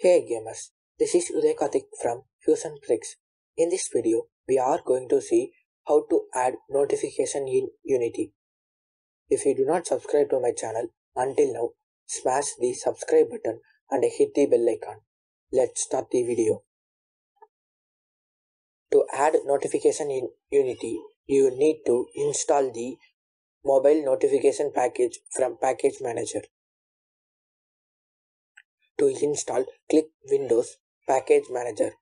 Hey gamers, this is Uday Karthick from Fusion Prix. In this video, we are going to see how to add notification in Unity. If you do not subscribe to my channel until now, smash the subscribe button and hit the bell icon. Let's start the video. To add notification in Unity, you need to install the mobile notification package from Package Manager. To install, click Windows Package Manager.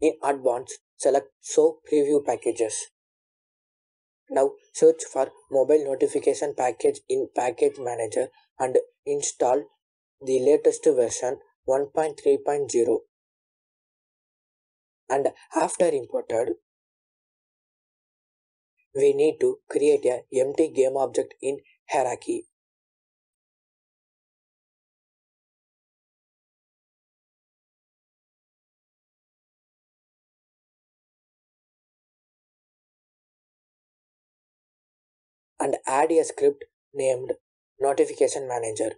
In Advanced, select Show Preview Packages. Now search for mobile notification package in Package Manager and install the latest version 1.3.0. And after imported, we need to create a empty game object in hierarchy. And add a script named notification manager.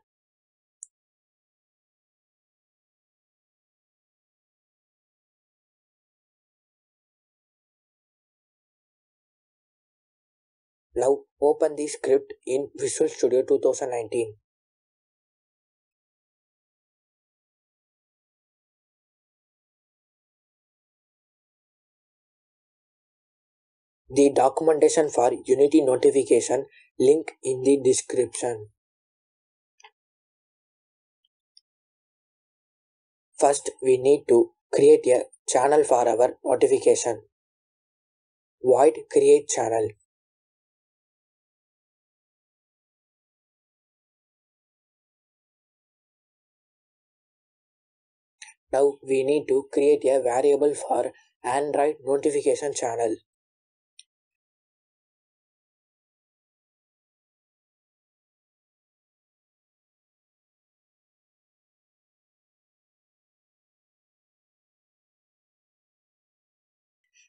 Now open the script in Visual Studio 2019. The documentation for Unity notification link in the description. First, we need to create a channel for our notification. Void create channel. Now we need to create a variable for Android notification channel.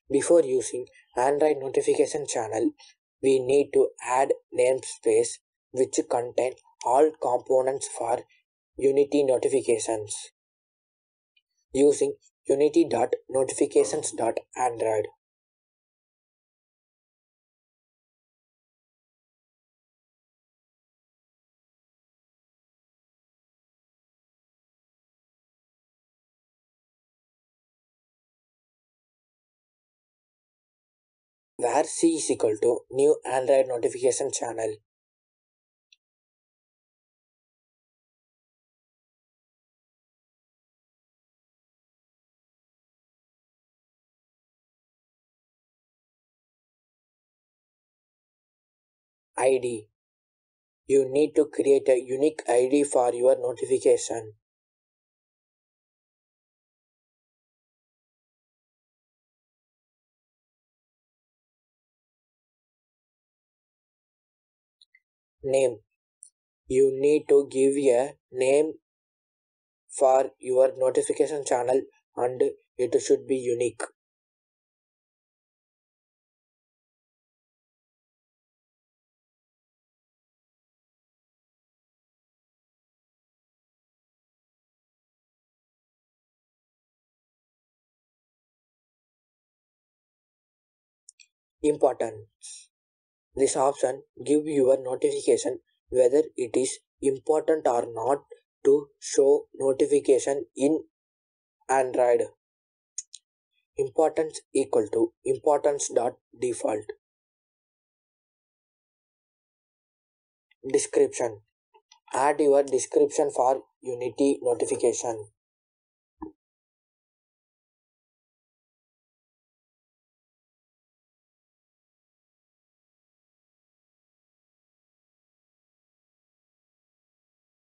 Before using Android notification channel, we need to add namespace which contain all components for Unity notifications using unity.notifications.android. where C is equal to new Android notification channel. ID. You need to create a unique ID for your notification. Name. You need to give a name for your notification channel and it should be unique. Importance. This option give your notification whether it is important or not to show notification in Android. Importance equal to importance dot default. Description. Add your description for Unity notification.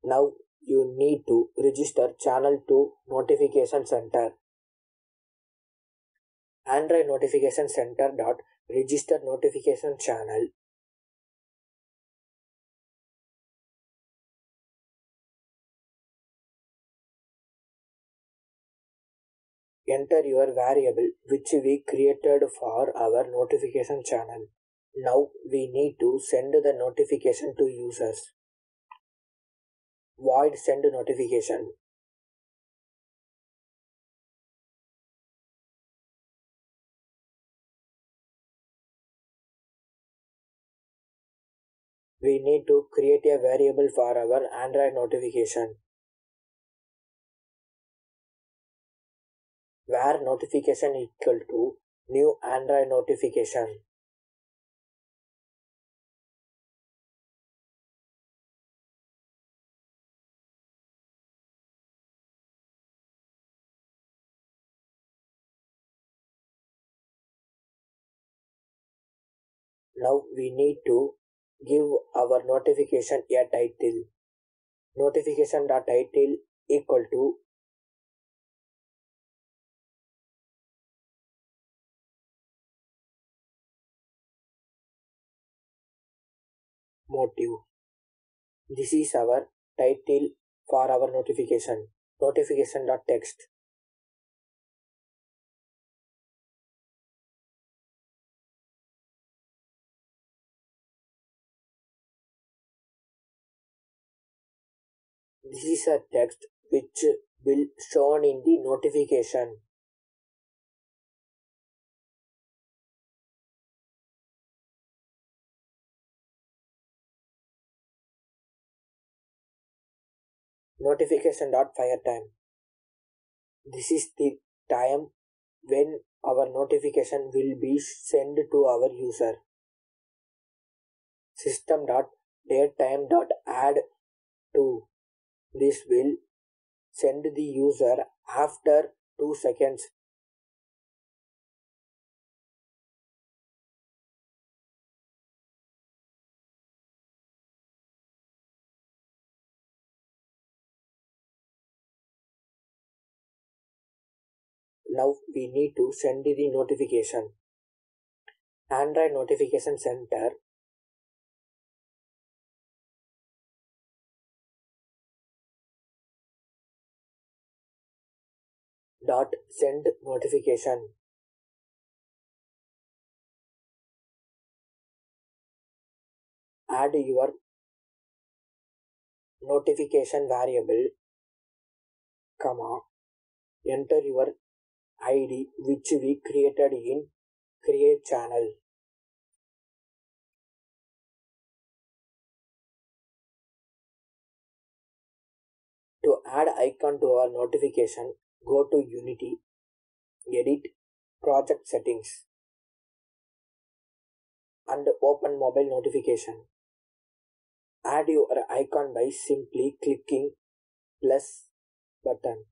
Now you need to register channel to notification center. Android notification center dot register notification channel. Enter your variable which we created for our notification channel. Now we need to send the notification to users void send notification. We need to create a variable for our Android notification. Where notification equal to new Android notification. Now we need to give our notification a title. Notification dot title equal to motive. This is our title for our notification. Notification dot text. This is a text which will shown in the notification. Notification dot fire time. This is the time when our notification will be sent to our user. System dot date time dot add to this will send the user after 2 seconds. Now we need to send the notification. Android Notification Center dot send notification. Add your notification variable comma enter your id which we created in create channel. To add icon to our notification go to unity edit project settings and open mobile notification. Add your icon by simply clicking plus button.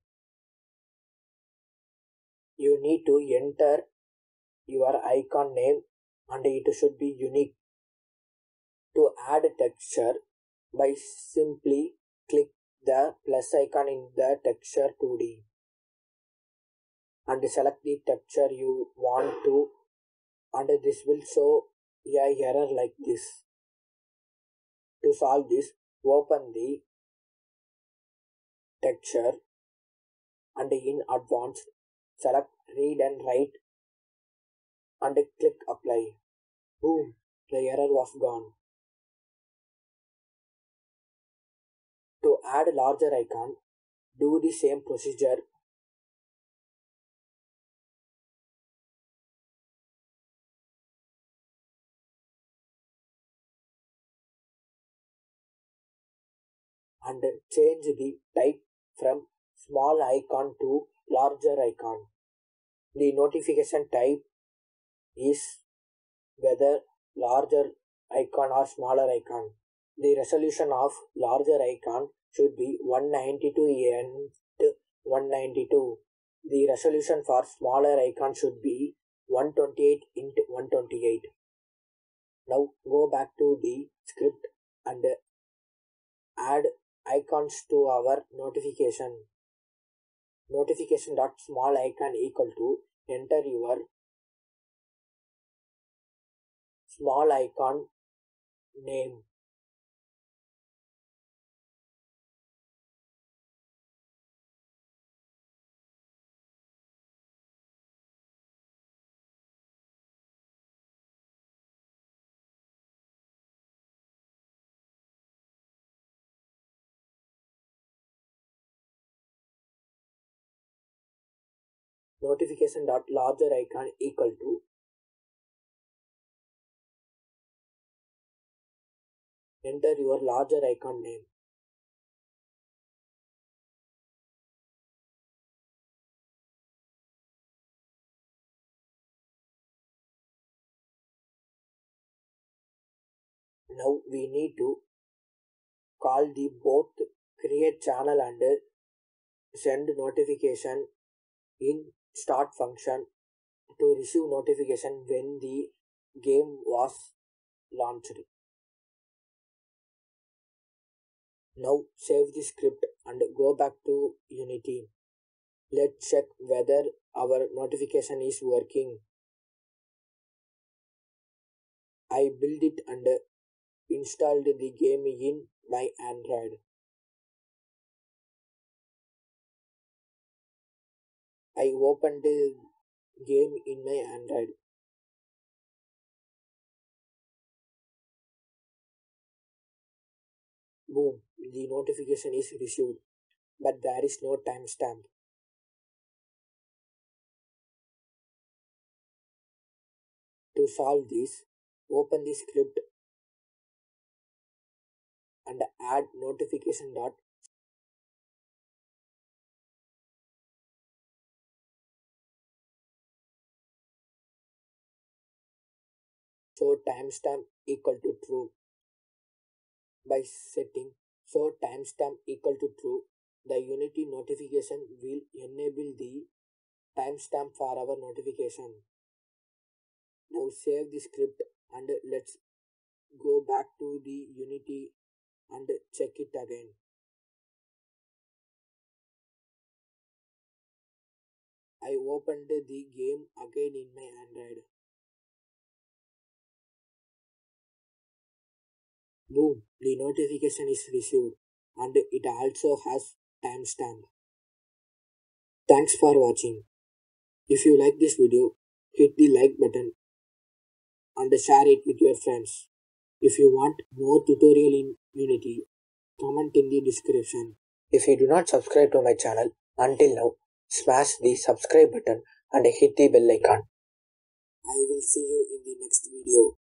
You need to enter your icon name and it should be unique. To add texture by simply click the plus icon in the texture 2d and select the texture you want to and this will show a error like this. To solve this open the texture and in advanced select read and write and click apply. Boom the error was gone. To add larger icon do the same procedure and change the type from small icon to larger icon. The notification type is whether larger icon or smaller icon. The resolution of larger icon should be 192 and 192. The resolution for smaller icon should be 128 into 128. Now go back to the script and add icons to our notification. Notification dot small icon equal to enter your small icon name. Notification dot larger icon equal to enter your larger icon name. Now we need to call the both create channel and send notification in start function to receive notification when the game was launched. Now save the script and go back to Unity. Let's check whether our notification is working. I built it and installed the game in my Android. I opened the game in my Android. Boom, the notification is received, but there is no timestamp. To solve this, open the script and add notification dot show timestamp equal to true by setting so timestamp equal to true. The unity notification will enable the timestamp for our notification. Now save the script and let's go back to the unity and check it again. I opened the game again in my Android. Boom, the notification is received and it also has timestamp. Thanks for watching. If you like this video, hit the like button and share it with your friends. If you want more tutorial in Unity, comment in the description. If you do not subscribe to my channel until now, smash the subscribe button and hit the bell icon. I will see you in the next video.